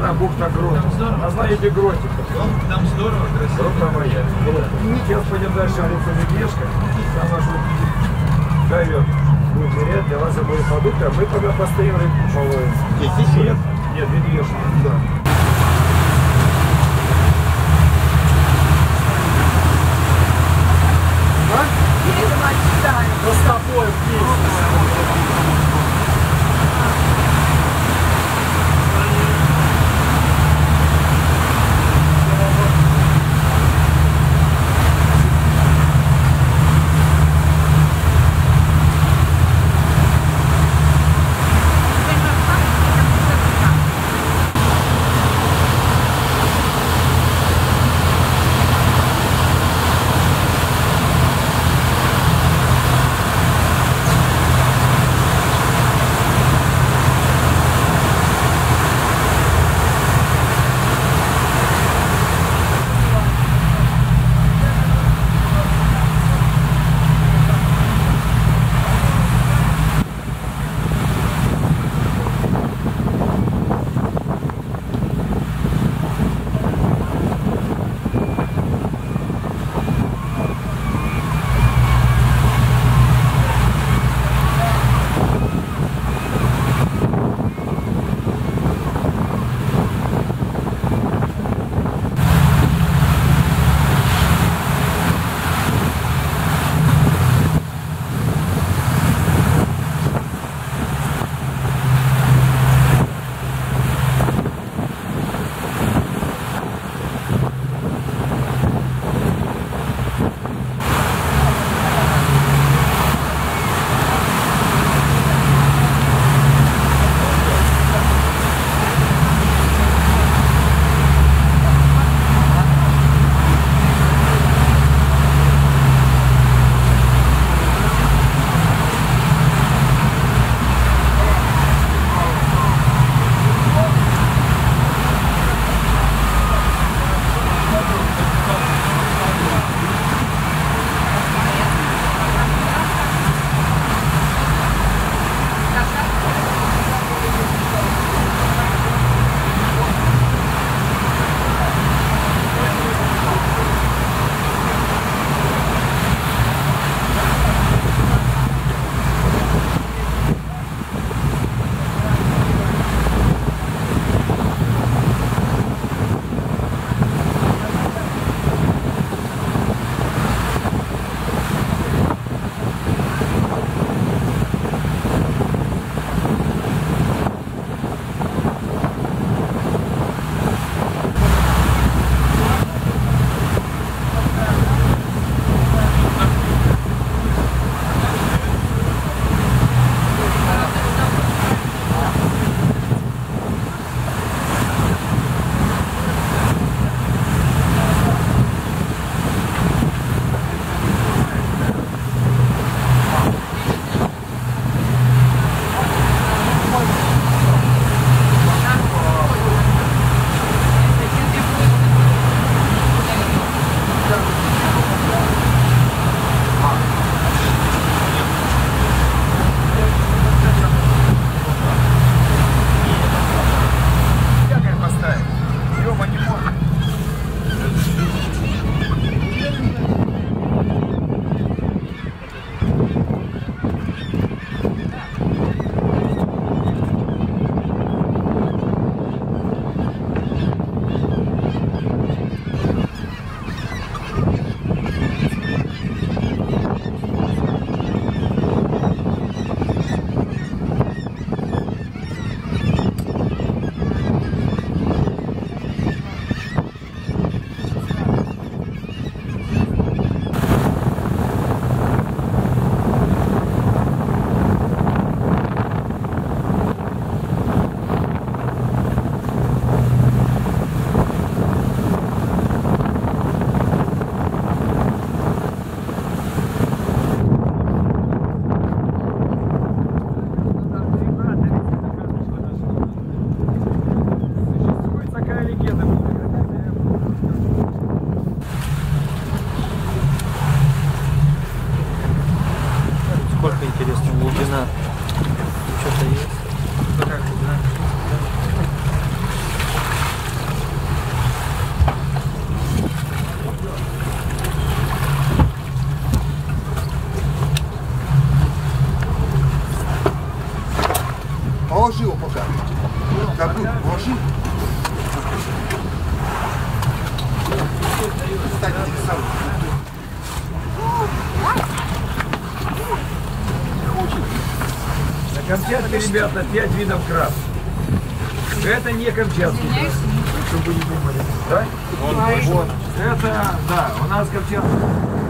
она бухта Грот. А знаете Гротика? Там здорово, красиво. Грота моя. Сейчас пойдем дальше улица Медвежка. Там наш говер будет нырять для вас обоих продукты, а мы пока постоим рыбку половим. Здесь Нет, нет, Медвежка. Да. Положи его пока. Кабрюк, ну, положи. Кстати, сам. На Камчатке, ребята, пять видов краб. Это не Камчатский краб, чтобы не думали. Да? Вот, вот. Это, да, у нас Камчатский